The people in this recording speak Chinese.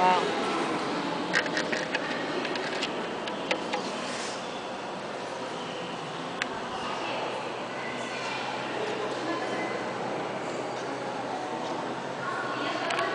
Wow.